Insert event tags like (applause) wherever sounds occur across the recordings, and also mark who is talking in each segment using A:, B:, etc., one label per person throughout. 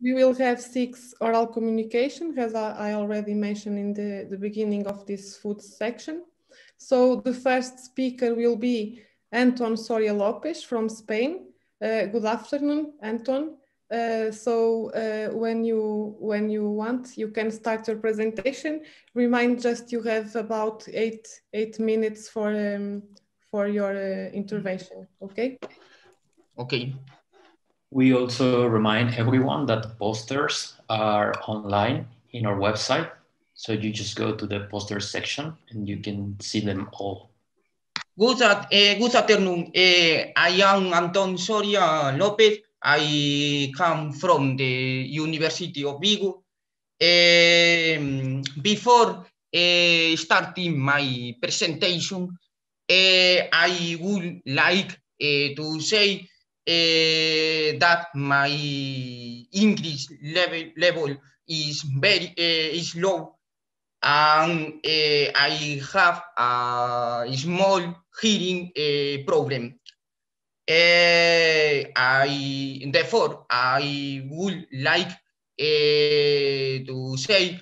A: we will have six oral communication, as I already mentioned in the, the beginning of this food section. So the first speaker will be Anton Soria Lopez from Spain. Uh, good afternoon, Anton. Uh, so uh, when you when you want, you can start your presentation. Remind just you have about eight eight minutes for um, for your uh, intervention. Okay.
B: Okay.
C: We also remind everyone that posters are online in our website. So you just go to the posters section and you can see them all.
B: Good, good afternoon. Uh, I am Anton Soria Lopez. I come from the University of Vigo. Um, before starting my presentation, I would like to say uh, that my English level level is very uh, is low, and uh, I have a small hearing problem. I therefore I would like to say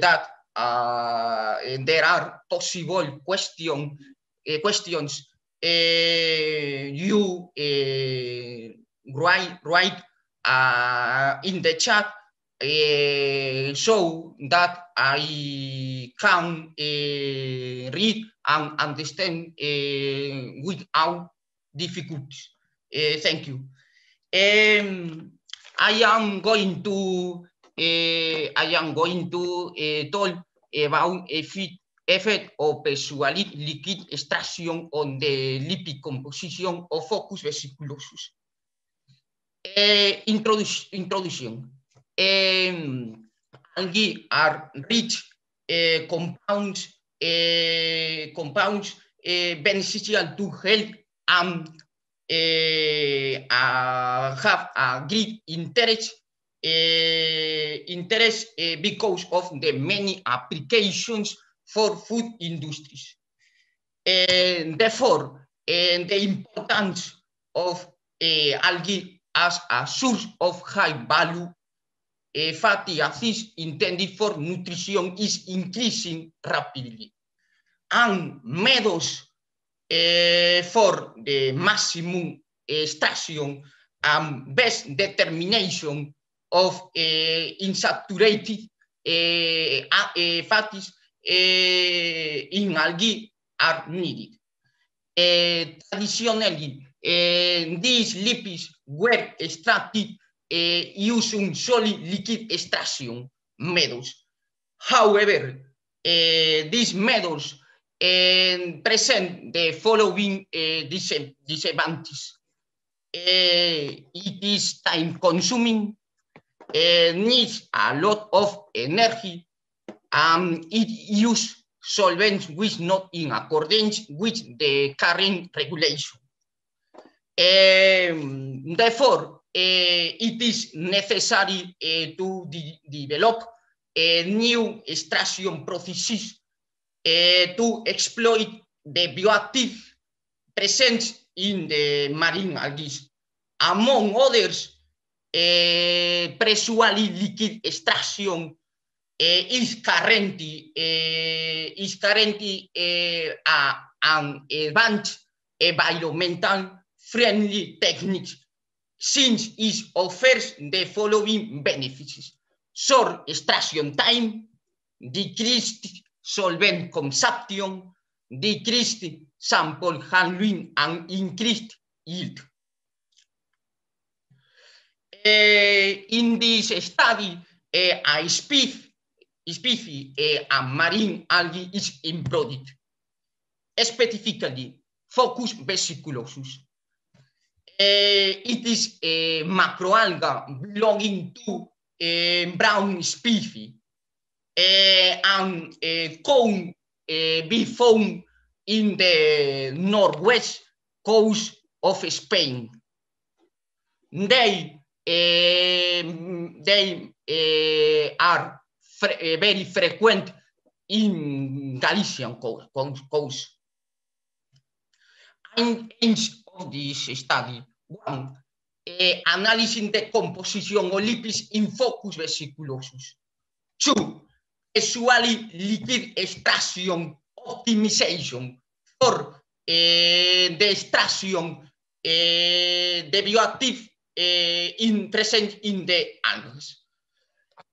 B: that uh, there are possible question, questions you uh, write, write uh, in the chat uh, so that I can uh, read and understand uh, without difficulties. Uh, thank you. Um, I am going to I am going to talk about a fit effect of persuasive liquid extraction on the lipid composition of Fucus vesiculosus. Uh, introduction. Um, algae are rich uh, compounds, uh, compounds beneficial to health and have a great interest interest because of the many applications for food industries. And therefore, and the importance of uh, algae as a source of high value uh, fatty acids intended for nutrition is increasing rapidly. And methods uh, for the maximum extraction and best determination of insaturated fatties uh, in algae are needed. Uh, traditionally, uh, these lipids were extracted using solid liquid extraction methods. However, these methods present the following disadvantages. it is time consuming, needs a lot of energy, Um, it use solvents which not in accordance with the current regulation. Um, therefore, uh, it is necessary uh, to de develop a new extraction processes uh, to exploit the bioactive present in the marine algae. Among others, uh, pressually liquid extraction uh, is currently uh, is currently uh, an advanced environmental friendly technique since it offers the following benefits. Short extraction time, decreased solvent consumption, decreased sample handling, and increased yield. Uh, in this study, uh, I speak species uh, marine algae is embodied. Specifically, Fucus vesiculosus. It is a macroalga belonging to brown species and uh, be found in the northwest coast of Spain. They, uh, they uh, are fre very frequent in Galician coast. Aims of this study, one, uh, analyzing the composition of lipids in focus vesiculosus. Two, usually liquid extraction optimization for uh, the extraction uh, the bioactive in present in the angles.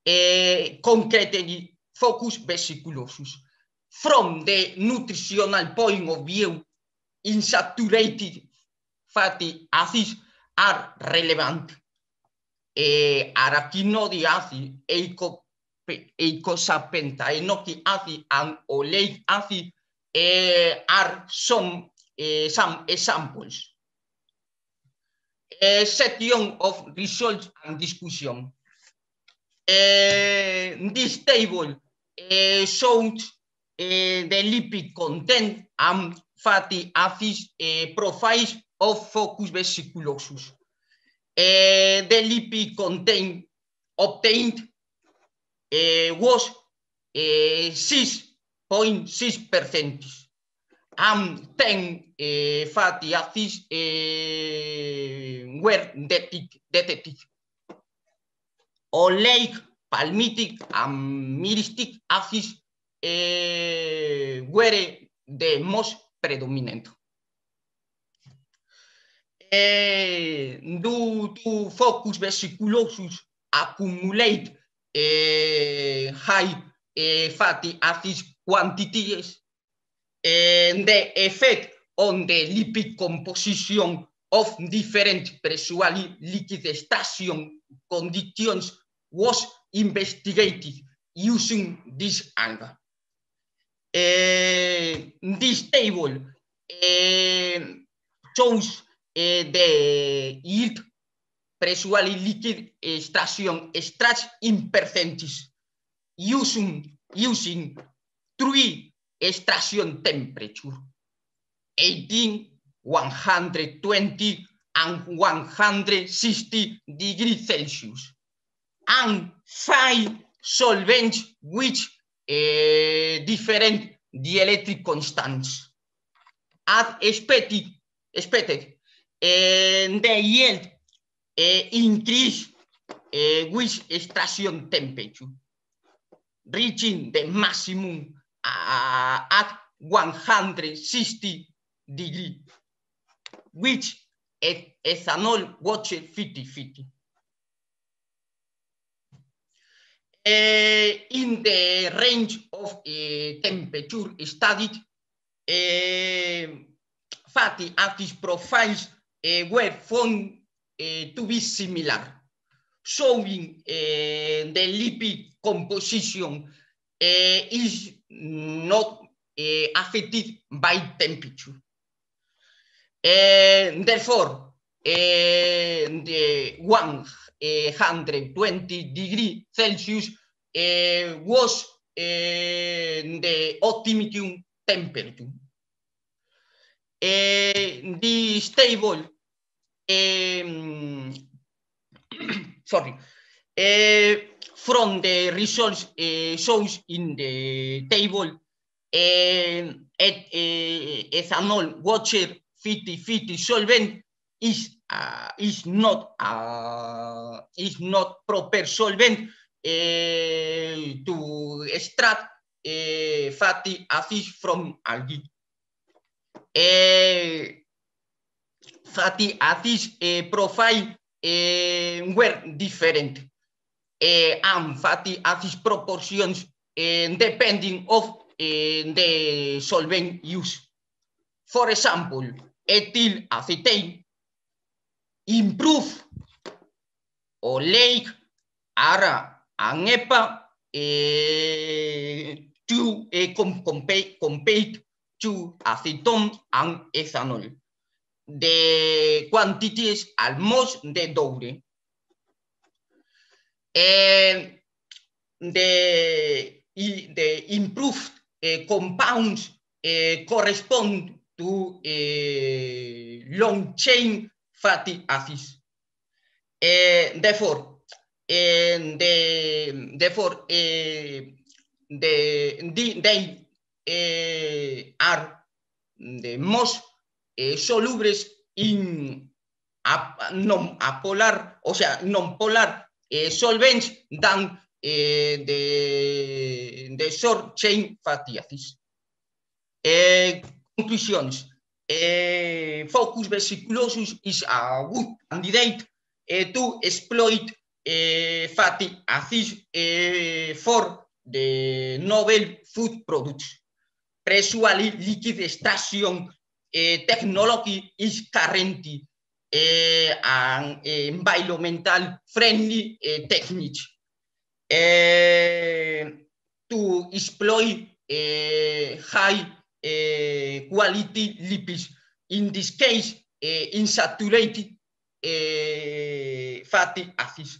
B: Eh, uh, concretely focus vesiculosus. From the nutritional point of view, insaturated fatty acids are relevant. Eh, arachidonic acid, eicosapentaenoic acid, and oleic acid eh, are some, eh, some examples. Eh, A section of research and discussion eh, this table eh, shows eh, the lipid content and fatty acids profiles of focus vesiculosus. the lipid content obtained was 6.6% and 10 fatty acids were detected oleic, palmitic, amiristic axis eh, were the most predominant. Eh, due to focus vesiculosus accumulate eh, high eh, fatty acid quantities and eh, the effect on the lipid composition of different pressually liquid station conditions was investigated using this angle. Uh, this table uh, shows uh, the yield pressure liquid station stretch in percentage using, using three extraction temperature, 18, 120, and 160 degrees Celsius, and five solvents which uh, different dielectric constants. As expected, expected uh, the yield uh, increase with extraction temperature, reaching the maximum uh, at 160 degree, which ethanol watcher 50-50. Uh, in the range of uh, temperature studied, uh, fatty acid profiles were found to be similar, showing the lipid composition is not affected by temperature. Therefore, the 120 degree Celsius uh, was uh, the optimum temperature. Uh, this table, um, (coughs) sorry, from the results shows in the table, et, ethanol watcher 50-50 solvent is uh, is not uh, is not proper solvent uh, to extract uh, fatty acids from algae. Uh, fatty acids profile were different and fatty acids proportions depending of the solvent used. For example, ethyl acetate improve oleic ara angepa eh, to eh, com compare, compare to acetone and ethanol. The quantities almost the double. And the, the improved uh, compounds correspond to a long chain fatty acids. Uh, therefore, uh, the, therefore the, the, they are the most solubles in a, non apolar, o sea, non polar eh, solvents than eh, de short chain fatty acids. Eh, conclusions. Uh, Fucus vesiculosus is a good candidate uh, to exploit uh, fatty acids for the novel food products. Pressure liquid extraction technology is currently an environmental friendly technique to exploit high uh, quality lipids. In this case, uh, insaturated uh, fatty acids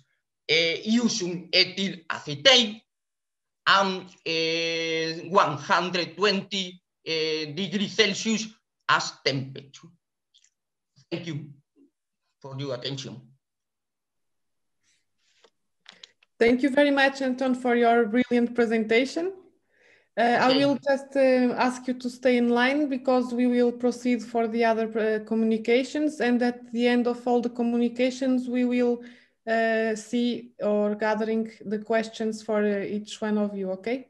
B: using ethyl acetate and 120 degrees Celsius as temperature. Thank you for your attention.
A: Thank you very much, Anton, for your brilliant presentation. Uh, I will just uh, ask you to stay in line because we will proceed for the other uh, communications and at the end of all the communications we will uh, see or gathering the questions for each one of you, okay?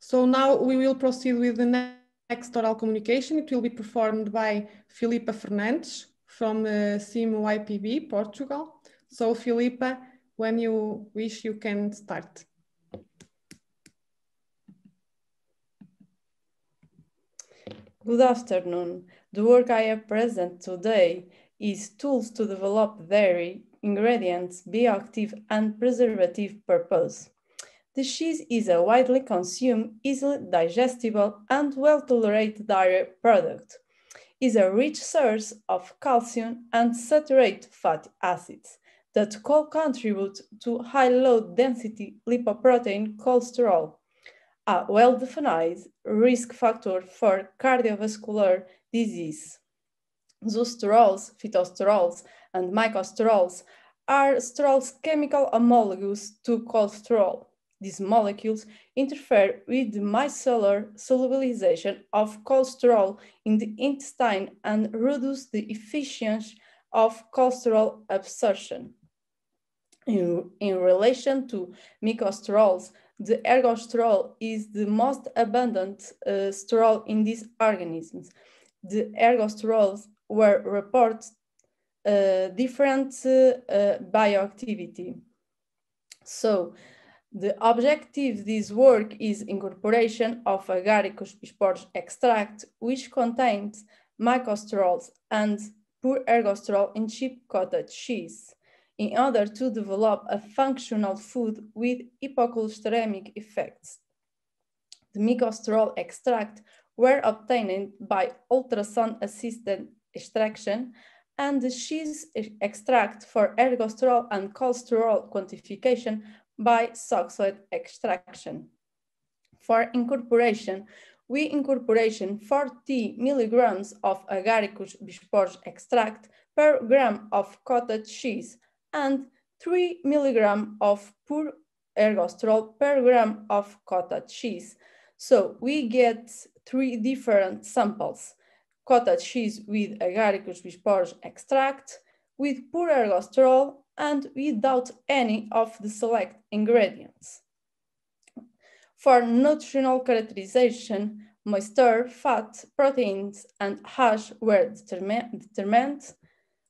A: So now we will proceed with the next oral communication. It will be performed by Filipa Fernandes from uh, CIMO IPB, Portugal. So Filipa, when you wish, you can start.
D: Good afternoon. The work I have present today is tools to develop dairy ingredients, bioactive and preservative purpose. The cheese is a widely consumed, easily digestible and well-tolerated dairy product. It is a rich source of calcium and saturated fatty acids that co-contribute to high low-density lipoprotein cholesterol a well-defined risk factor for cardiovascular disease. Zoosterols, phytosterols, and mycosterols are sterols chemical homologous to cholesterol. These molecules interfere with the micellar solubilization of cholesterol in the intestine and reduce the efficiency of cholesterol absorption. In, in relation to mycosterols, the ergosterol is the most abundant uh, sterol in these organisms. The ergosterols were reported uh, different uh, uh, bioactivity. So the objective of this work is incorporation of agaricus bisporus extract, which contains mycosterols and pure ergosterol in cheap cottage cheese in order to develop a functional food with hypocholesteremic effects. The mycosterol extract were obtained by ultrasound-assisted extraction and the cheese extract for ergosterol and cholesterol quantification by Soxhlet extraction. For incorporation, we incorporation 40 milligrams of agaricus bisporus extract per gram of cottage cheese and 3 milligram of pure ergosterol per gram of cottage cheese. So we get three different samples, cottage cheese with agaricus bisporus extract, with pure ergosterol, and without any of the select ingredients. For nutritional characterization, moisture, fat, proteins, and ash were determined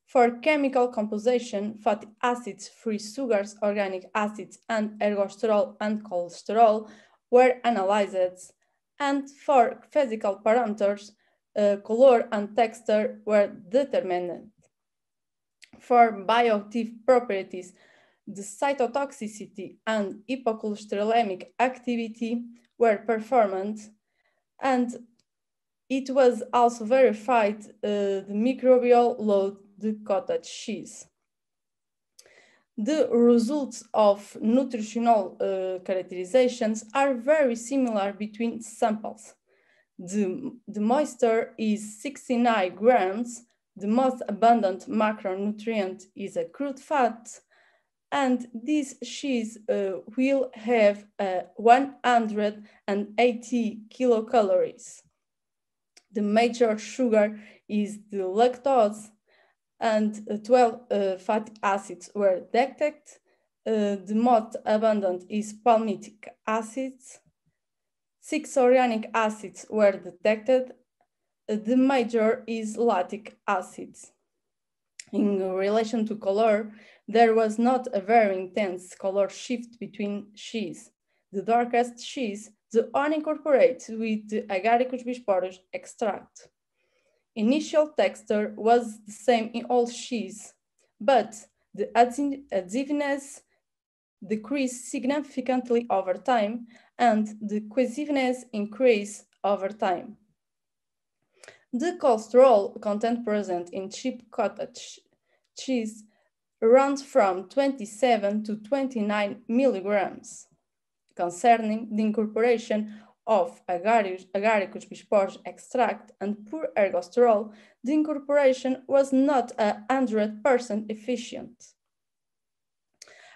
D: for chemical composition, fatty acids, free sugars, organic acids, and ergosterol and cholesterol were analyzed. And for physical parameters, uh, color and texture were determined. For bioactive properties, the cytotoxicity and hypocholesterolemic activity were performed and it was also verified uh, the microbial load the cottage cheese. The results of nutritional uh, characterizations are very similar between samples. The, the moisture is 69 grams, the most abundant macronutrient is a crude fat, and this cheese uh, will have uh, 180 kilocalories. The major sugar is the lactose and 12 uh, fatty acids were detected. Uh, the most abundant is palmitic acids. Six organic acids were detected. Uh, the major is lactic acids. In relation to color, there was not a very intense color shift between cheese. The darkest cheese the unincorporated with the Agaricus bisporus extract. Initial texture was the same in all cheese, but the adhesiveness decreased significantly over time and the cohesiveness increased over time. The cholesterol content present in cheap cottage cheese runs from 27 to 29 milligrams. Concerning the incorporation of agaricus, agaricus extract and poor ergosterol, the incorporation was not a 100% efficient.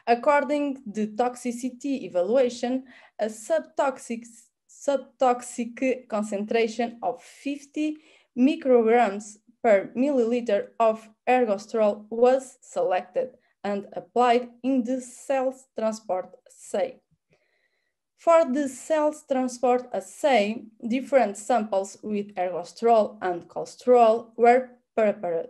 D: According to the toxicity evaluation, a subtoxic, subtoxic concentration of 50 micrograms per milliliter of ergosterol was selected and applied in the cell transport assay. For the cells transport assay, different samples with ergosterol and cholesterol were prepared.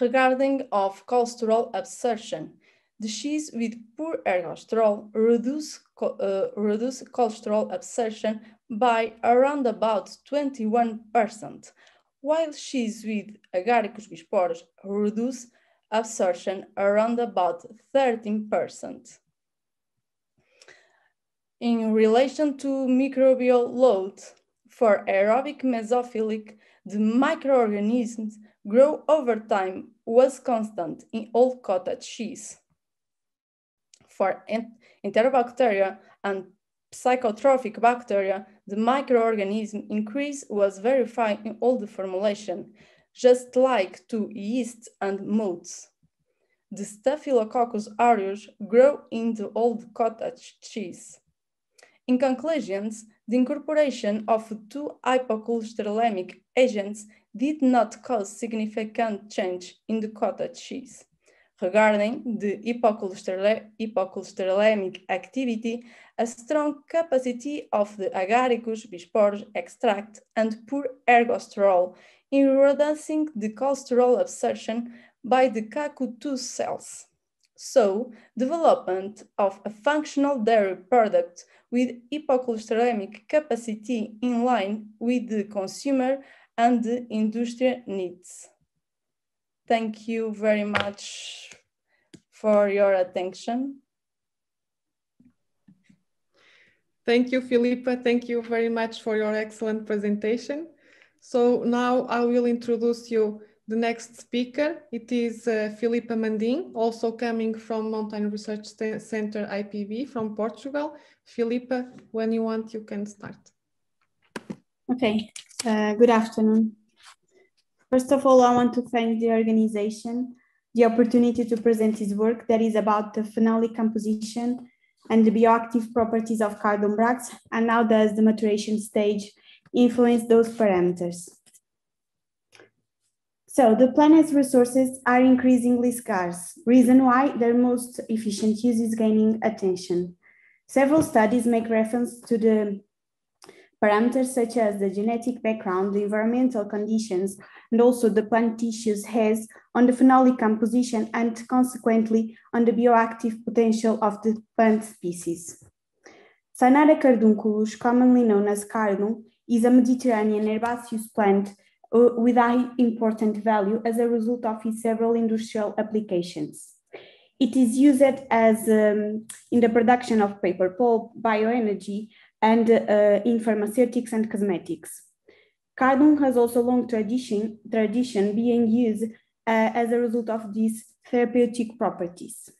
D: Regarding of cholesterol absorption, the cheese with poor ergosterol reduce, uh, reduce cholesterol absorption by around about 21%, while cheese with agaricus bisporus reduce absorption around about 13% in relation to microbial load. For aerobic mesophilic, the microorganisms grow over time was constant in all cottage cheese. For enterobacteria and psychrotrophic bacteria, the microorganism increase was verified in all the formulation, just like to yeast and moulds. The Staphylococcus aureus grow in the old cottage cheese. In conclusions, the incorporation of two hypocholesterolemic agents did not cause significant change in the cottage cheese. Regarding the hypocholesterolemic activity, a strong capacity of the agaricus bisporus extract and poor ergosterol in reducing the cholesterol absorption by the Caco-2 cells. So, development of a functional dairy product with hypocholesteremic capacity in line with the consumer and the industry needs. Thank you very much for your attention.
A: Thank you, Filipa. Thank you very much for your excellent presentation. So now I will introduce you the next speaker, it is uh, Filipa Mandim, also coming from Mountain Research Center IPB from Portugal. Filipa, when you want, you can start.
E: Okay, uh, good afternoon. First of all, I want to thank the organization, the opportunity to present this work that is about the phenolic composition and the bioactive properties of Cardum bracts, and how does the maturation stage influence those parameters. So the planet's resources are increasingly scarce, reason why their most efficient use is gaining attention. Several studies make reference to the parameters such as the genetic background, the environmental conditions, and also the plant tissues has on the phenolic composition and consequently on the bioactive potential of the plant species. Cynara cardunculus, commonly known as cardum, is a Mediterranean herbaceous plant with high important value as a result of its several industrial applications. It is used as um, in the production of paper pulp, bioenergy, and uh, in pharmaceutics and cosmetics. Cardum has also long tradition, tradition being used uh, as a result of these therapeutic properties.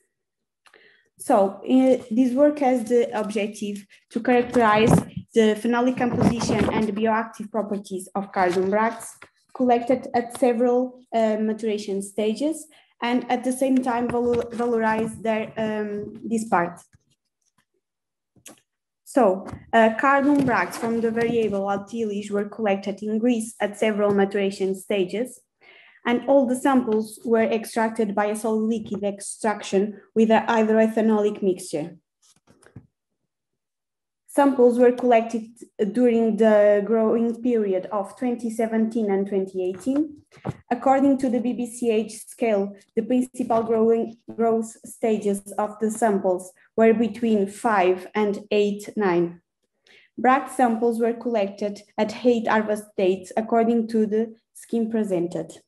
E: So uh, this work has the objective to characterize the phenolic composition and the bioactive properties of cardum bracts collected at several uh, maturation stages and at the same time valorize their, um, this part. So, uh, bracts from the variable altilis were collected in Greece at several maturation stages, and all the samples were extracted by a solid liquid extraction with a hydroethanolic mixture. Samples were collected during the growing period of 2017 and 2018. According to the BBCH scale, the principal growing growth stages of the samples were between 5 and 8, 9. Bract samples were collected at eight harvest dates according to the scheme presented.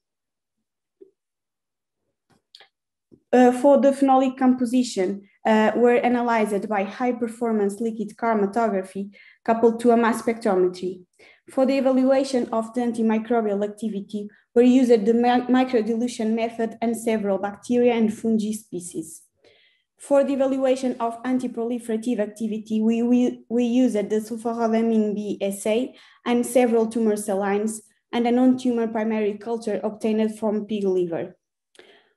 E: Uh, for the phenolic composition, uh, were analyzed by high performance liquid chromatography coupled to a mass spectrometry. For the evaluation of the antimicrobial activity, were used the microdilution method and several bacteria and fungi species. For the evaluation of antiproliferative activity, we, we, we used the sulforhodamine B assay and several tumor cell lines and a non-tumor primary culture obtained from pig liver.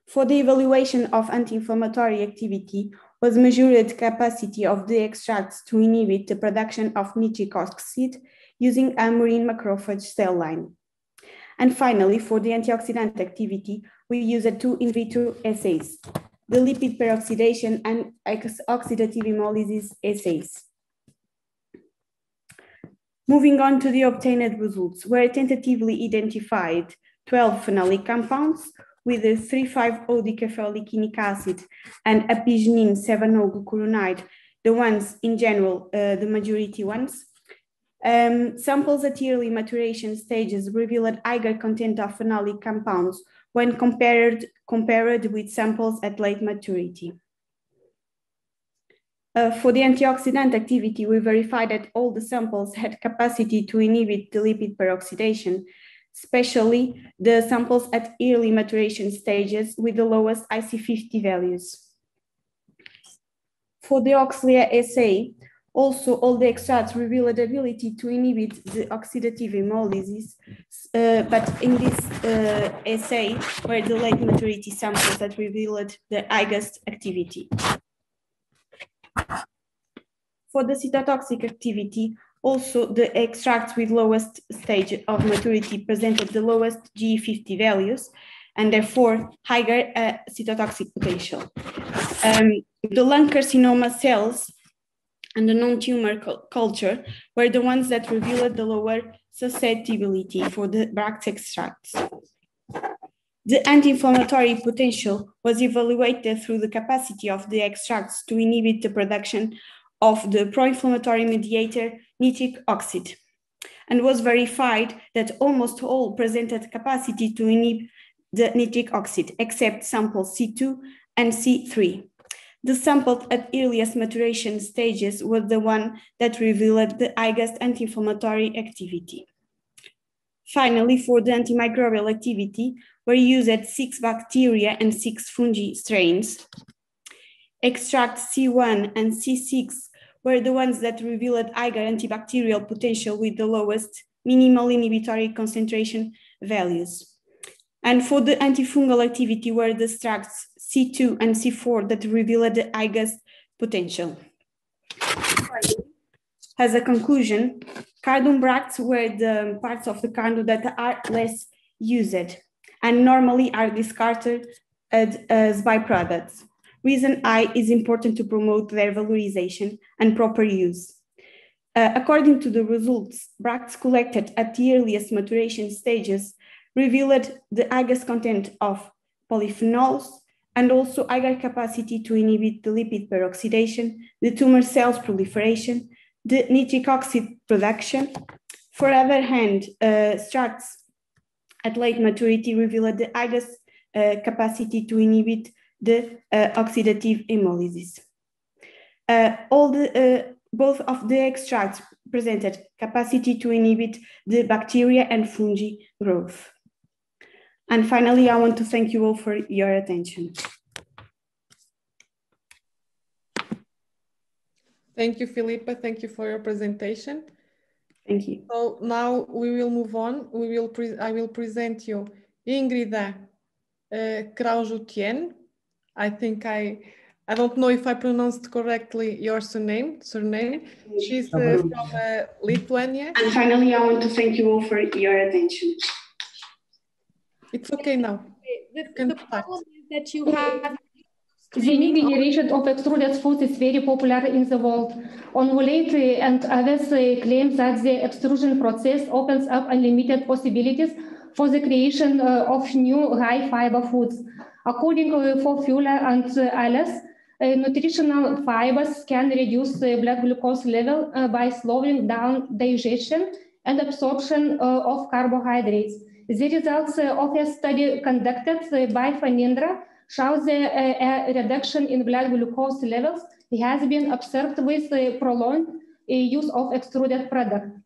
E: For the evaluation of anti-inflammatory activity, was measured the capacity of the extracts to inhibit the production of nitric oxide using a murine macrophage cell line. And finally, for the antioxidant activity, we used two in vitro assays, the lipid peroxidation and oxidative hemolysis assays. Moving on to the obtained results, were tentatively identified 12 phenolic compounds with the 3,5-O-dicaffeoylquinic acid and apigenin 7-O-glucuronide, the ones in general, uh, the majority ones. Um, samples at early maturation stages revealed higher content of phenolic compounds when compared, compared with samples at late maturity. Uh, for the antioxidant activity, we verified that all the samples had capacity to inhibit the lipid peroxidation, especially the samples at early maturation stages with the lowest IC50 values. For the OxHLIA assay, also all the extracts revealed the ability to inhibit the oxidative hemolysis, uh, but in this uh, assay were the late maturity samples that revealed the highest activity. For the cytotoxic activity, also, the extracts with lowest stage of maturity presented the lowest GI50 values and therefore higher uh, cytotoxic potential. Um, the lung carcinoma cells and the non-tumor culture were the ones that revealed the lower susceptibility for the Bract extracts. The anti-inflammatory potential was evaluated through the capacity of the extracts to inhibit the production of the pro-inflammatory mediator nitric oxide and was verified that almost all presented capacity to inhibit the nitric oxide except samples C2 and C3. The sample at earliest maturation stages was the one that revealed the highest anti-inflammatory activity. Finally, for the antimicrobial activity, we used six bacteria and six fungi strains. Extract C1 and C6 were the ones that revealed higher antibacterial potential with the lowest minimal inhibitory concentration values. And for the antifungal activity were the extracts C2 and C4 that revealed the highest potential. As a conclusion, cardum bracts were the parts of the cardum that are less used and normally are discarded as byproducts. Reason I is important to promote their valorization and proper use. Uh, according to the results, bracts collected at the earliest maturation stages revealed the highest content of polyphenols and also higher capacity to inhibit the lipid peroxidation, the tumor cells proliferation, the nitric oxide production. For other hand, uh, at late maturity revealed the highest uh, capacity to inhibit the uh, oxidative hemolysis. Uh, all the, uh, both of the extracts presented capacity to inhibit the bacteria and fungi growth. And finally, I want to thank you all for your attention.
A: Thank you, Filipa. Thank you for your presentation.
E: Thank you.
A: So now we will move on. We will I will present you Ingrida uh, Kraujutiené, I think I I don't know if I pronounced correctly your surname. Surname. She's uh, from uh, Lithuania.
E: And finally, I want to thank you all for your attention.
A: It's okay now.
F: The,
A: can
F: the problem is that you have the new generation of extruded food is very popular in the world. Onvolate and others uh, claim that the extrusion process opens up unlimited possibilities for the creation uh, of new high fiber foods. According uh, for Fuller and uh, Alice, uh, nutritional fibers can reduce the blood glucose level uh, by slowing down digestion and absorption uh, of carbohydrates. The results uh, of a study conducted uh, by Fanindra show the uh, a reduction in blood glucose levels has been observed with uh, prolonged uh, use of extruded product.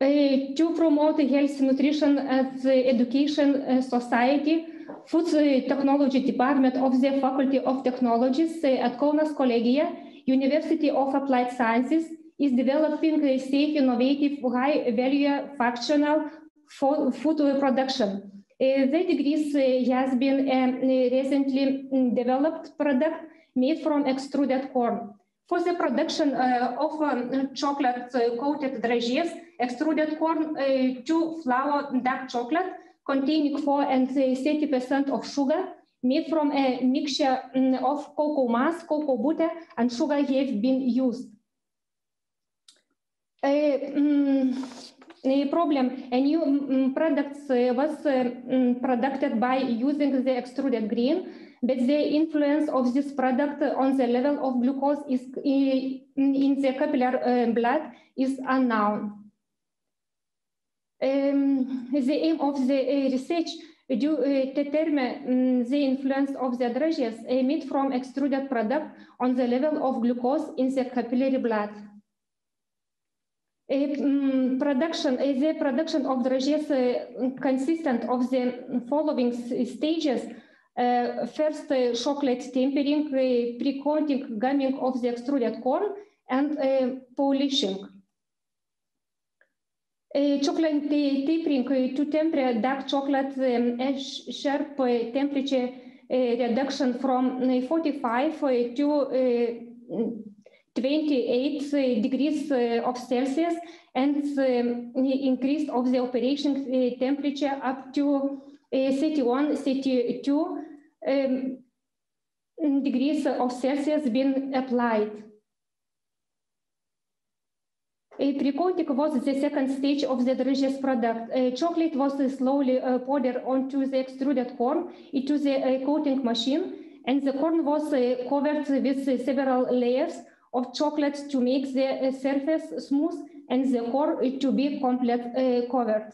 F: To promote healthy nutrition the Education Society, Food Technology Department of the Faculty of Technologies at Kaunas Kolegija, University of Applied Sciences, is developing a safe, innovative, high-value functional food production. The degrees has been a recently developed product made from extruded corn. For the production of um, chocolate uh, coated dragées, extruded corn uh, to flour dark chocolate containing 4 and 30% of sugar made from a mixture mm, of cocoa mass, cocoa butter, and sugar have been used. A, mm, a problem, a new mm, product uh, was uh, mm, produced by using the extruded grain, but the influence of this product on the level of glucose is in, in the capillary uh, blood is unknown. Um, the aim of the research to determine um, the influence of the dragées made from extruded product on the level of glucose in the capillary blood. Um, production, uh, the production of dragées uh, consistent of the following stages. Uh, first, uh, chocolate tempering, uh, pre-coating, gumming of the extruded corn, and polishing. Chocolate tempering uh, to temper dark chocolate um, sharp temperature reduction from uh, 45 uh, to uh, 28 uh, degrees of Celsius and increase of the operation temperature up to uh, 31, 32 um, degrees of Celsius been applied. Pre-coating was the second stage of the dragées product. Uh, chocolate was slowly uh, poured onto the extruded corn into the uh, coating machine, and the corn was covered with several layers of chocolate to make the uh, surface smooth and the core to be complete uh, covered.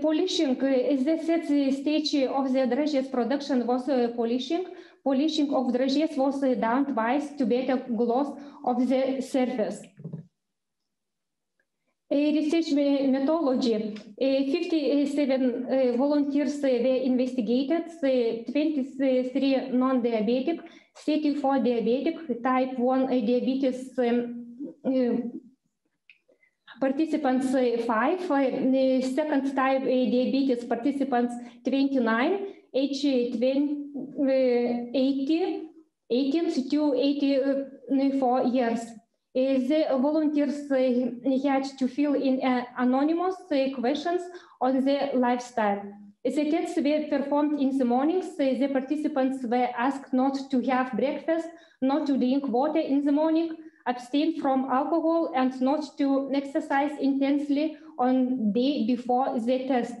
F: Polishing uh, is the third stage of the dragées production was polishing. Polishing of dragées was done twice to better gloss of the surface. A research me- methodology. Uh, 57 uh, volunteers uh, were investigated, uh, 23 non-diabetic, 34 diabetic, type 1 uh, diabetes participants uh, 5, uh, second type diabetes participants 29, age uh, 20, uh, 80, 18 to 84 years. The volunteers uh, had to fill in uh, anonymous uh, questions on their lifestyle. The tests were performed in the mornings. The participants were asked not to have breakfast, not to drink water in the morning, abstain from alcohol, and not to exercise intensely on the day before the test.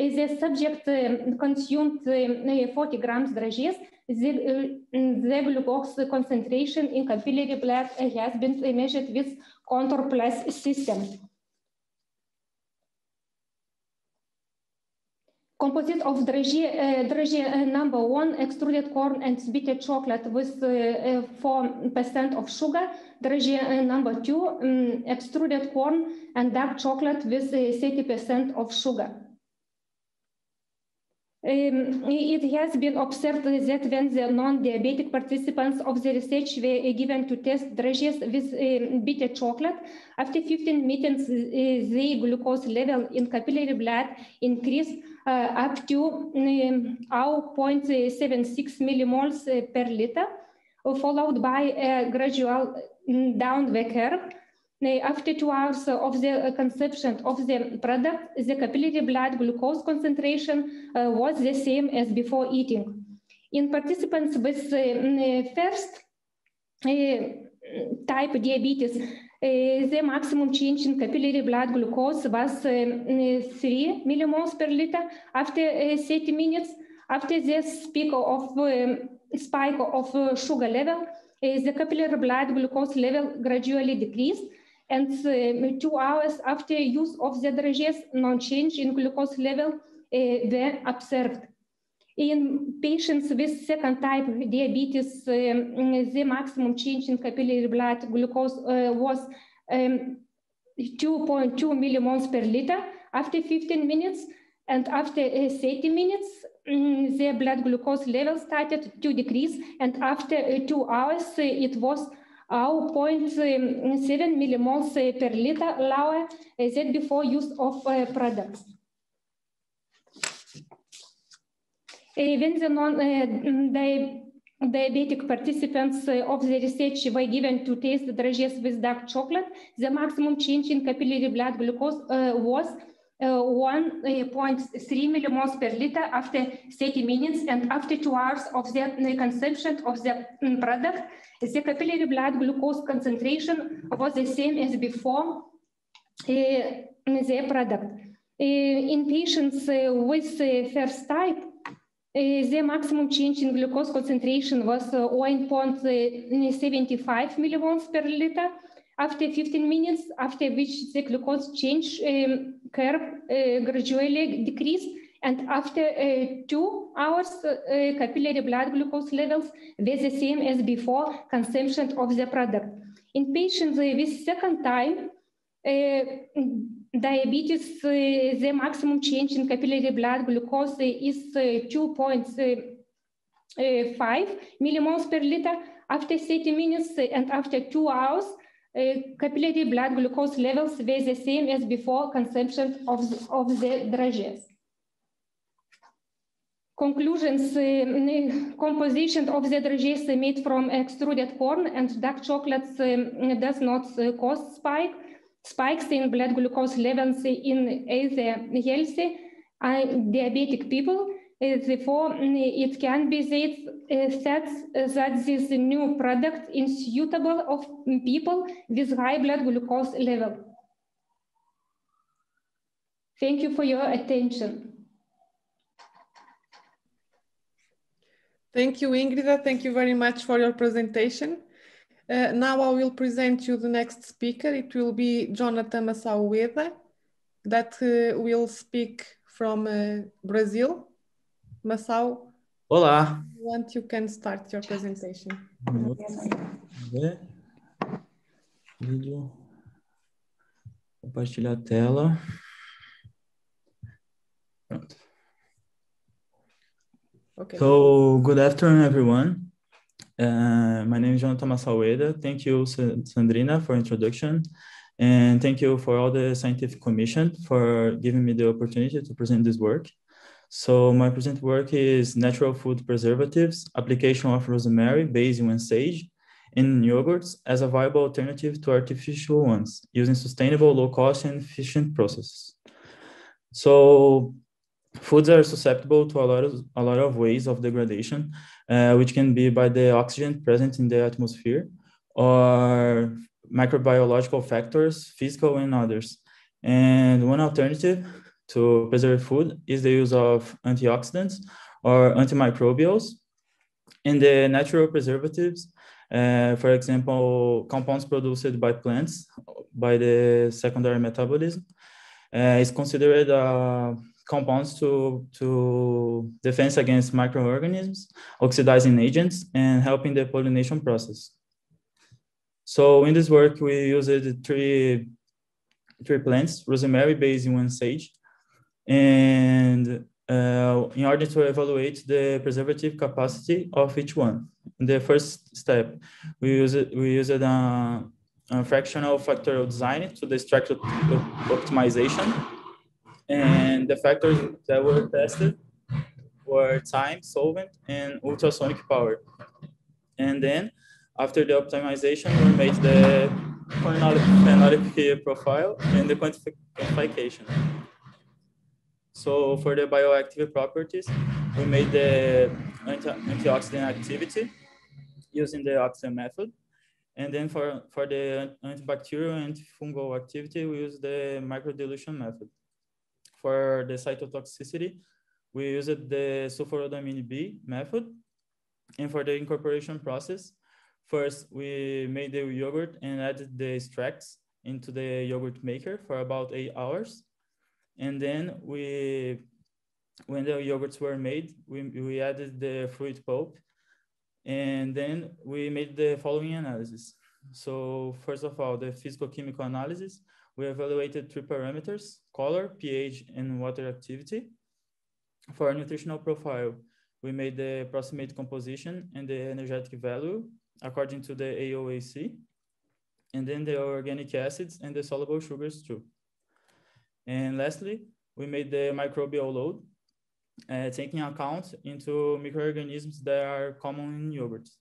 F: The subject um, consumed um, 40 grams dragées. The, the glucose concentration in capillary blood has been measured with contour plus system. Composite of dragée, uh, uh, number one, extruded corn and bitter chocolate with uh, uh, 4% of sugar. Dragée uh, number two, um, extruded corn and dark chocolate with uh, 30% of sugar. Um, it has been observed that when the non-diabetic participants of the research were given to test dragees with um, bitter chocolate, after 15 minutes, uh, the glucose level in capillary blood increased uh, up to um, 0.76 millimoles uh, per liter, followed by a gradual mm, downward curve after two hours of the uh, consumption of the product, the capillary blood glucose concentration uh, was the same as before eating. In participants with uh, first type diabetes, the maximum change in capillary blood glucose was 3 millimoles per liter after 30 minutes. After the of, spike of sugar level, the capillary blood glucose level gradually decreased and uh, two hours after use of the dragees, no change in glucose level were observed. In patients with second type diabetes, um, the maximum change in capillary blood glucose uh, was um, 2.2 millimoles per liter after 15 minutes. And after uh, 30 minutes, um, the blood glucose level started to decrease. And after uh, two hours, it was Eh, 0.7 millimoles eh, per liter lower eh, than before use of products. When the non-diabetic mm, participants of the research were given to taste the dragees with dark chocolate, the maximum change in capillary blood glucose was uh, 1.3 millimoles per liter after 30 minutes and after two hours of the consumption of the mm, product, the capillary blood glucose concentration was the same as before the product. In patients with first type, the maximum change in glucose concentration was 1.75 millimoles per liter after 15 minutes, after which the glucose change um, curve uh, gradually decreased. And after uh, two hours, uh, capillary blood glucose levels were the same as before consumption of the product. In patients with second time, diabetes, the maximum change in capillary blood glucose is 2.5 millimoles per liter after 30 minutes and after two hours, uh, capillary blood glucose levels were the same as before consumption of the, of the dragees. Conclusions, uh, composition of the dragees made from extruded corn and dark chocolates um, does not uh, cause spike. Spikes in blood glucose levels in either healthy diabetic people therefore, it can be said that this new product is suitable of people with high blood glucose level. Thank you for your attention.
A: Thank you, Ingrida. Thank you very much for your presentation. Uh, now I will present you the next speaker. It will be Jonathan Massao Ueda that uh, will speak from uh, Brazil. Massao.
G: Olá.
A: Want you can start your presentation.
G: Vídeo. Compartilhar a tela. Pronto. Okay. So, good afternoon, everyone. Uh, my name is Jonathan Massao Ueda. Thank you, Sandrina, for introduction. And thank you for all the scientific commission for giving me the opportunity to present this work. So my present work is natural food preservatives, application of rosemary, basil, and sage in yogurts as a viable alternative to artificial ones using sustainable, low cost, and efficient processes. So foods are susceptible to a lot of, a lot of ways of degradation, uh, which can be by the oxygen present in the atmosphere or microbiological factors, physical and others. And one alternative to preserve food is the use of antioxidants or antimicrobials. In the natural preservatives, uh, for example, compounds produced by plants by the secondary metabolism uh, is considered uh, compounds to, to defense against microorganisms, oxidizing agents, and helping the pollination process. So in this work, we used three, three plants, rosemary, basil, and sage, and uh, in order to evaluate the preservative capacity of each one. In the first step, we use it, we used a, a fractional factorial design to the structure optimization. Mm-hmm. And the factors that were tested were time, solvent, and ultrasonic power. And then after the optimization, we made the phenolic, profile and the quantification. So for the bioactive properties, we made the anti antioxidant activity using the oxidant method. And then for, for the antibacterial and fungal activity, we use the microdilution method. For the cytotoxicity, we used the sulforhodamine B method. And for the incorporation process, first we made the yogurt and added the extracts into the yogurt maker for about eight hours. And then we, when the yogurts were made, we, we added the fruit pulp. And then we made the following analysis. So first of all, the physical-chemical analysis, we evaluated three parameters, color, pH, and water activity. For our nutritional profile, we made the approximate composition and the energetic value according to the AOAC, and then the organic acids and the soluble sugars too. And lastly, we made the microbial load, uh, taking account into microorganisms that are common in yogurts.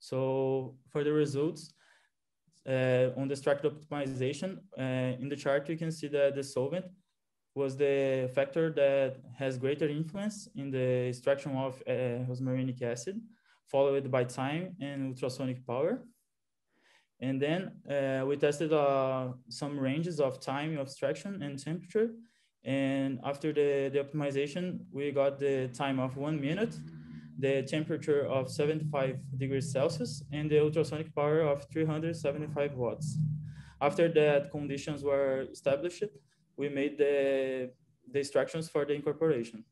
G: So for the results, on the structure optimization, uh, in the chart, you can see that the solvent was the factor that has greater influence in the extraction of uh, rosmarinic acid, followed by time and ultrasonic power. And then uh, we tested uh, some ranges of time of extraction and temperature. And after the, the optimization, we got the time of one minute the temperature of 75 degrees Celsius and the ultrasonic power of 375 watts. After that conditions were established, we made the, the instructions for the incorporation.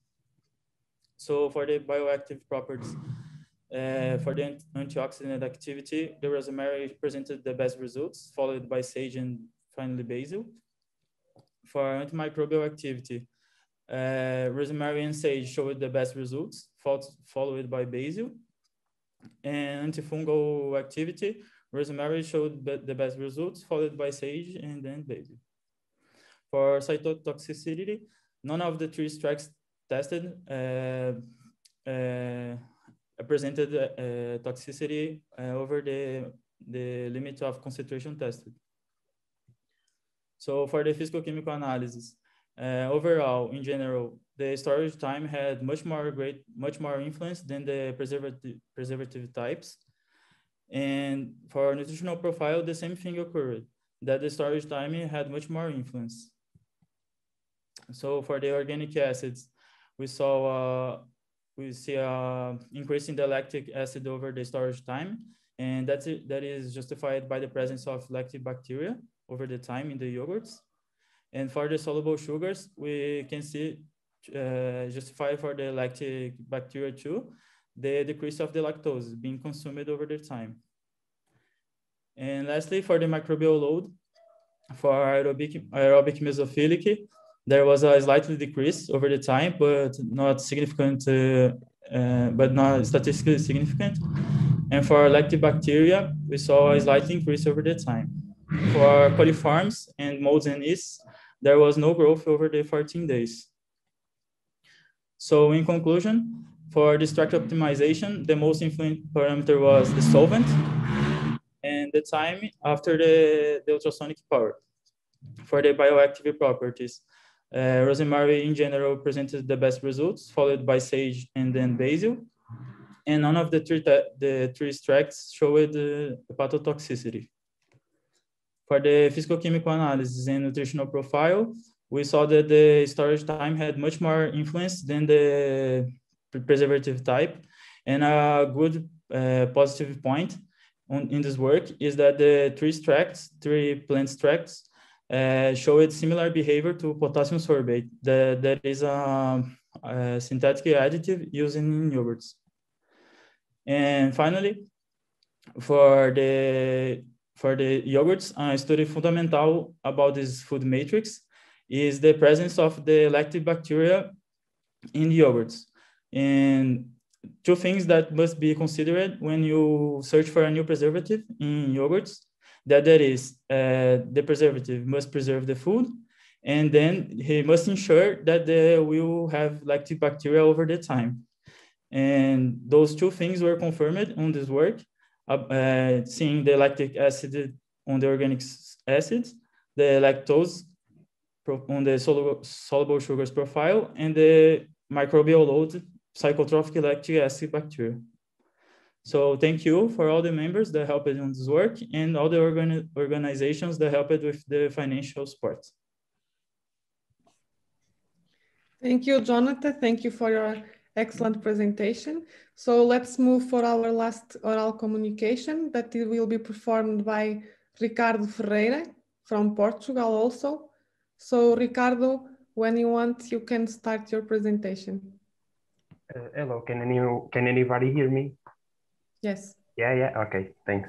G: So for the bioactive properties, uh, for the antioxidant activity, the rosemary presented the best results, followed by sage and finally basil. For antimicrobial activity, uh, rosemary and sage showed the best results, followed by basil. And antifungal activity, rosemary showed the best results, followed by sage and then basil. For cytotoxicity, none of the three strikes tested uh, uh, presented uh, toxicity uh, over the, the limit of concentration tested. So for the physical-chemical analysis, uh, overall, in general, the storage time had much more great, much more influence than the preservative, preservative types. And for nutritional profile, the same thing occurred, that the storage time had much more influence. So for the organic acids, we saw uh, we see a increase in the lactic acid over the storage time, and that's it, that is justified by the presence of lactobacteria over the time in the yogurts. And for the soluble sugars, we can see uh, justified for the lactic bacteria too, the decrease of the lactose being consumed over the time. And lastly, for the microbial load, for aerobic, aerobic mesophilic, there was a slightly decrease over the time, but not significant, uh, uh, but not statistically significant. And for lactobacteria, we saw a slight increase over the time. For coliforms and molds and yeasts, there was no growth over the 14 days. So in conclusion, for the structure optimization, the most influent parameter was the solvent and the time after the, the ultrasonic power. For the bioactive properties, uh, rosemary in general presented the best results, followed by sage and then basil. And none of the three, the three extracts showed uh, hepatotoxicity. For the physical-chemical analysis and nutritional profile, we saw that the storage time had much more influence than the preservative type. And a good uh, positive point on, in this work is that the three extracts, three plant extracts, uh, showed similar behavior to potassium sorbate. That, that is a, a synthetic additive used in yogurts. And finally, for the for the yogurts, a study fundamental about this food matrix. is the presence of the lactobacteria in the yogurts. And two things that must be considered when you search for a new preservative in yogurts, that that is uh, the preservative must preserve the food, and then he must ensure that they will have lactobacteria over the time. And those two things were confirmed on this work, uh, uh, seeing the lactic acid on the organic acids, the lactose on the soluble, soluble sugars profile, and the microbial load psychrotrophic lactic acid bacteria. So thank you for all the members that helped on this work and all the organi organizations that helped with the financial support.
A: Thank you, Jonathan. Thank you for your excellent presentation. So let's move for our last oral communication that it will be performed by Ricardo Ferreira from Portugal also. So Ricardo, when you want, you can start your presentation.
H: Uh, hello, can any can anybody hear me?
A: Yes.
H: Yeah, yeah. Okay, thanks.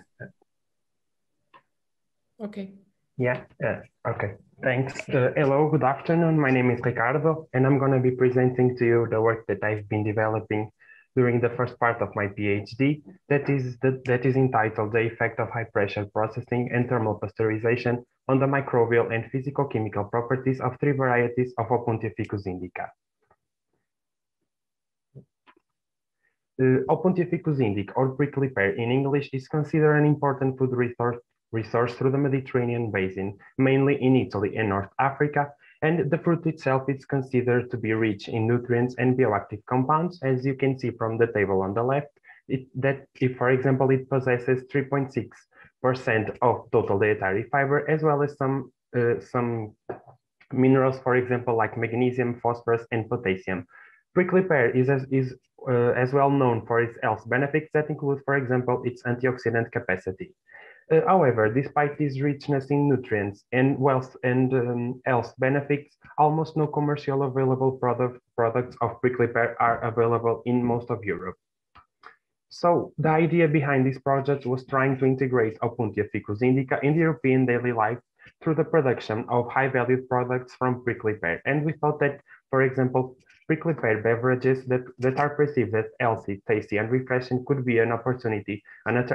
A: Okay.
H: Yeah. Uh, okay. Thanks. Uh, hello. Good afternoon. My name is Ricardo, and I'm going to be presenting to you the work that I've been developing during the first part of my PhD. That is the, that is entitled "The Effect of High Pressure Processing and Thermal Pasteurization on the Microbial and Physical-Chemical Properties of Three Varieties of Opuntia ficus indica." Uh, Opuntia ficus indica, or prickly pear in English, is considered an important food resource, resource through the Mediterranean basin, mainly in Italy and North Africa, and the fruit itself is considered to be rich in nutrients and bioactive compounds, as you can see from the table on the left, it, that if, for example, it possesses 3.6% of total dietary fiber, as well as some, uh, some minerals, for example, like magnesium, phosphorus, and potassium. Prickly pear is, as, is uh, as well known for its health benefits that include, for example, its antioxidant capacity. Uh, however, despite this richness in nutrients and wealth and um, health benefits, almost no commercial available product, products of prickly pear are available in most of Europe. So the idea behind this project was trying to integrate Opuntia ficus indica in the European daily life through the production of high-valued products from prickly pear. And we thought that, for example, prickly pear beverages that, that are perceived as healthy, tasty, and refreshing could be an opportunity, an att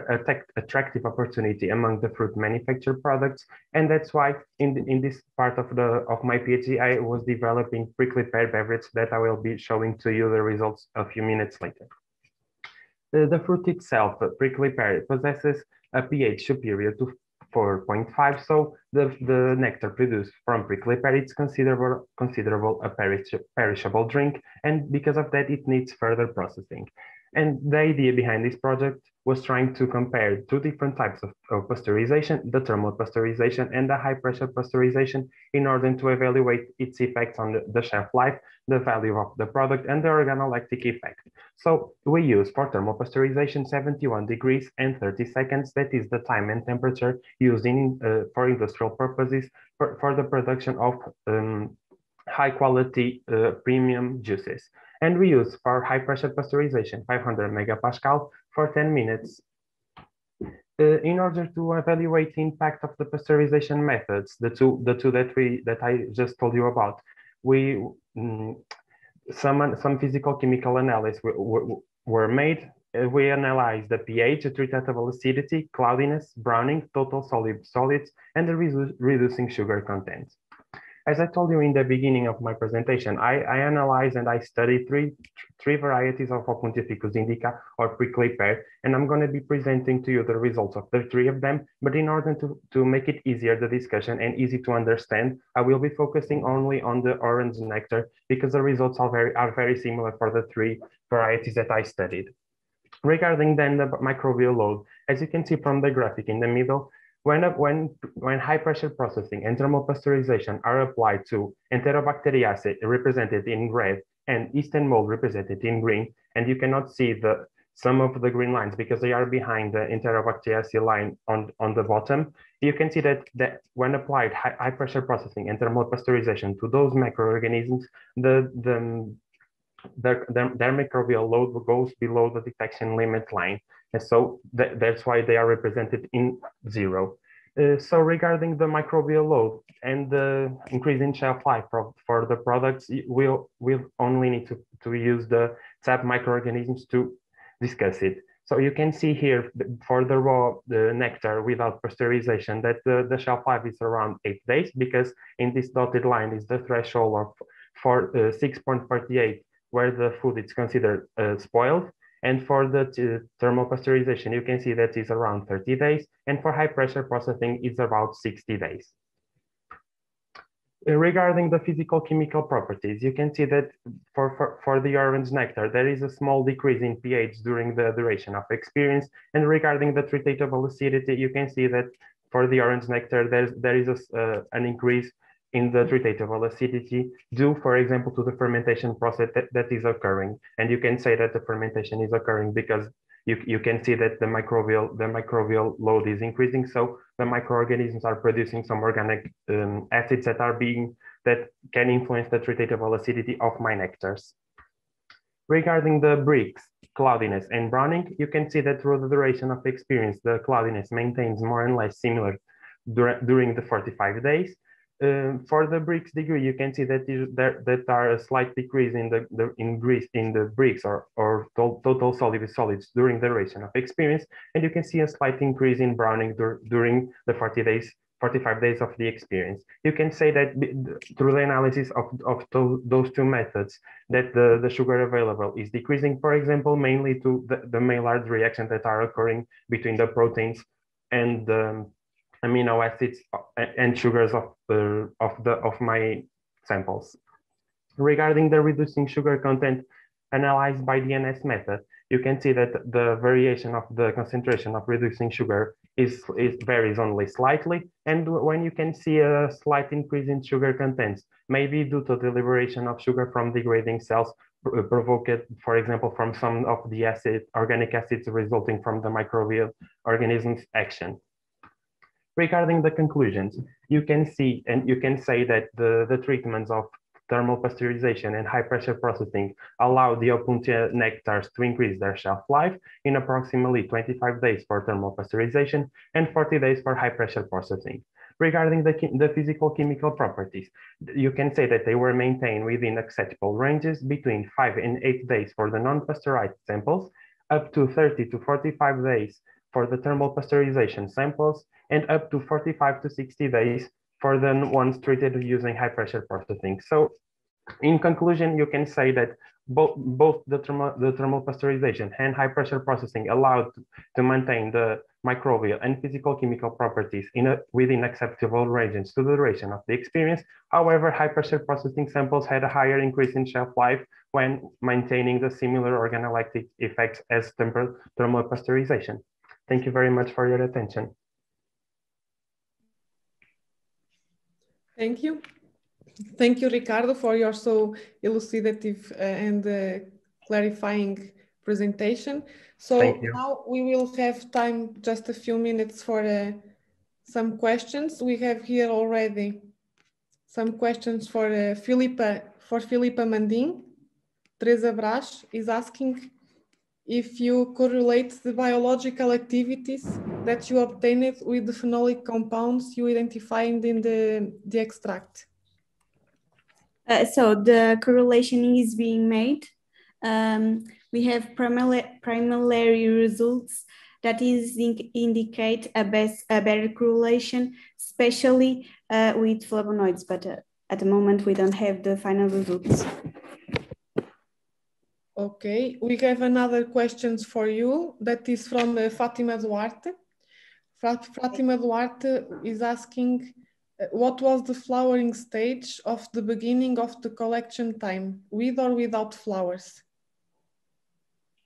H: attractive opportunity among the fruit manufactured products. And that's why in, in this part of, the, of my PhD, I was developing prickly pear beverage that I will be showing to you the results a few minutes later. The, the fruit itself, prickly pear, possesses a pH superior to 4.5. So the, the nectar produced from prickly pear is considerable, considerable a perish, perishable drink. And because of that, it needs further processing. And the idea behind this project was trying to compare two different types of, of, pasteurization, the thermal pasteurization and the high pressure pasteurization in order to evaluate its effects on the, shelf life, the value of the product and the organoleptic effect. So we use for thermal pasteurization 71 degrees and 30 seconds. That is the time and temperature used in, uh, for industrial purposes for, for the production of um, high quality uh, premium juices. And we use for high pressure pasteurization, 500 megapascal for 10 minutes. Uh, in order to evaluate the impact of the pasteurization methods, the two, the two that we that I just told you about, we um, some some physical chemical analysis were, were made. Uh, we analyzed the pH, the titratable acidity, cloudiness, browning, total solid solids, and the redu reducing sugar content. As I told you in the beginning of my presentation, I, I analyzed and I study three, three varieties of Opuntia ficus indica or prickly pear, and I'm going to be presenting to you the results of the three of them. But in order to, to make it easier, the discussion and easy to understand, I will be focusing only on the orange nectar because the results are very, are very similar for the three varieties that I studied. Regarding then the microbial load, as you can see from the graphic in the middle, when, when, when high pressure processing and thermal pasteurization are applied to Enterobacteriaceae represented in red and yeast mold represented in green, and you cannot see the some of the green lines because they are behind the Enterobacteriaceae line on, on the bottom, you can see that, that when applied high, high pressure processing and thermal pasteurization to those microorganisms, the, the, the, the, their microbial load goes below the detection limit line. And so th that's why they are represented in zero. Uh, so regarding the microbial load and the increase in shelf life for, for the products, we'll, we'll only need to, to use the TAP microorganisms to discuss it. So you can see here for the raw the nectar without pasteurization that the, the shelf life is around eight days because in this dotted line is the threshold of for uh, 6.48 where the food is considered uh, spoiled and for the thermal pasteurization, you can see that it's around 30 days. And for high pressure processing, it's about 60 days. Uh, regarding the physical chemical properties, you can see that for, for, for the orange nectar, there is a small decrease in pH during the duration of experience. And regarding the titratable acidity, you can see that for the orange nectar, there's, there is a, uh, an increase in the titratable acidity due, for example, to the fermentation process that, that is occurring. And you can say that the fermentation is occurring because you, you can see that the microbial, the microbial load is increasing. So the microorganisms are producing some organic um, acids that are being, that can influence the titratable acidity of my nectars. Regarding the Brix, cloudiness and browning, you can see that through the duration of the experience, the cloudiness maintains more and less similar dur during the 45 days, um, for the Brix degree, you can see that there that are a slight decrease in the, the in Greece in the Brix or or to, total solid solids during the duration of experience, and you can see a slight increase in browning dur during the 40 days, 45 days of the experience. You can say that through the analysis of of to, those two methods, that the the sugar available is decreasing. For example, mainly to the, the Maillard reaction that are occurring between the proteins and the amino acids uh, and sugars of the of the of my samples. Regarding the reducing sugar content analyzed by DNS method, you can see that the variation of the concentration of reducing sugar is, is varies only slightly. And when you can see a slight increase in sugar contents, maybe due to the liberation of sugar from degrading cells provoked, for example, from some of the acid, organic acids resulting from the microbial organism's action. Regarding the conclusions, you can see and you can say that the, the treatments of thermal pasteurization and high pressure processing allow the Opuntia nectars to increase their shelf life in approximately 25 days for thermal pasteurization and 40 days for high pressure processing. Regarding the, the physical chemical properties, you can say that they were maintained within acceptable ranges between five and eight days for the non-pasteurized samples, up to 30 to 45 days for the thermal pasteurization samples, and up to 45 to 60 days for the ones treated using high pressure processing. So in conclusion, you can say that both, both the, thermal, the thermal pasteurization and high pressure processing allowed to maintain the microbial and physical chemical properties in a, within acceptable ranges to the duration of the experience. However, high pressure processing samples had a higher increase in shelf life when maintaining the similar organoleptic effects as thermal pasteurization. Thank you very much for your attention.
A: Thank you. Thank you, Ricardo, for your so elucidative uh, and uh, clarifying presentation. So now we will have time, just a few minutes for uh, some questions. We have here already some questions for uh, Filipa, for Filipa Mandim. Teresa Brás is asking if you correlate the biological activities that you obtained with the phenolic compounds you identified in the, the extract.
E: Uh, so the correlation is being made. Um, we have primarily, primarily results that is in, indicate a, best, a better correlation, especially uh, with flavonoids, but uh, at the moment we don't have the final results.
A: Okay, we have another questions for you that is from uh, Fatima Duarte. Fatima Duarte is asking, uh, what was the flowering stage of the beginning of the collection time, with or without flowers?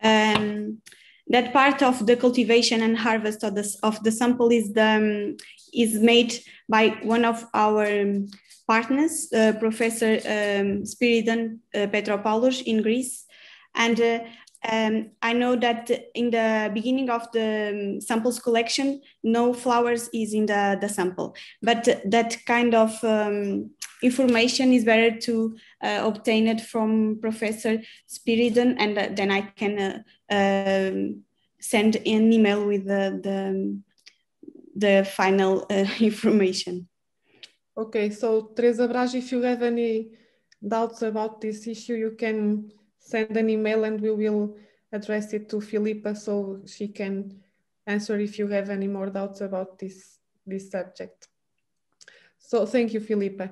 E: Um, that part of the cultivation and harvest of the, of the sample is, the, um, is made by one of our um, partners, uh, Professor um, Spyridon uh, Petropoulos in Greece. And uh, um, I know that in the beginning of the um, samples collection, no flowers is in the, the sample, but that kind of um, information is better to uh, obtain it from Professor Spyridon, and uh, then I can uh, um, send an email with the, the, the final uh, (laughs) information.
A: Okay, so Teresa Brás, if you have any doubts about this issue, you can send an email and we will address it to Filipa so she can answer if you have any more doubts about this, this subject. So thank you, Filipa.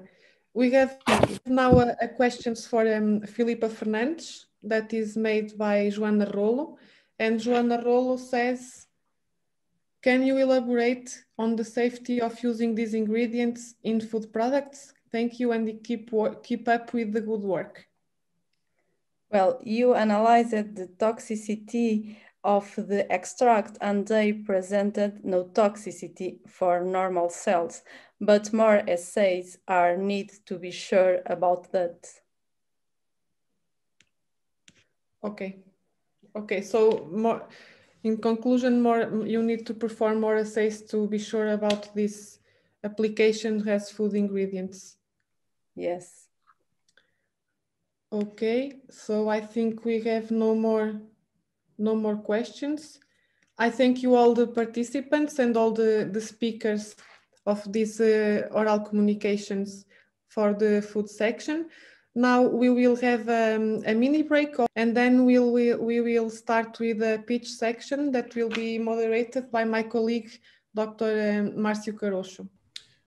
A: We have now a, a questions for um, Filipa Fernandes that is made by Joana Rolo. And Joana Rolo says, can you elaborate on the safety of using these ingredients in food products? Thank you and keep, keep up with the good work.
D: Well, you analyzed the toxicity of the extract and they presented no toxicity for normal cells, but more assays are need to be sure about that.
A: Okay. Okay, so more in conclusion, more you need to perform more assays to be sure about this application has food ingredients.
D: Yes.
A: Okay, so I think we have no more no more questions. I thank you all the participants and all the, the speakers of these uh, oral communications for the food section. Now we will have um, a mini break and then we'll, we, we will start with a pitch section that will be moderated by my colleague, Dr. Um, Marcio Carocho.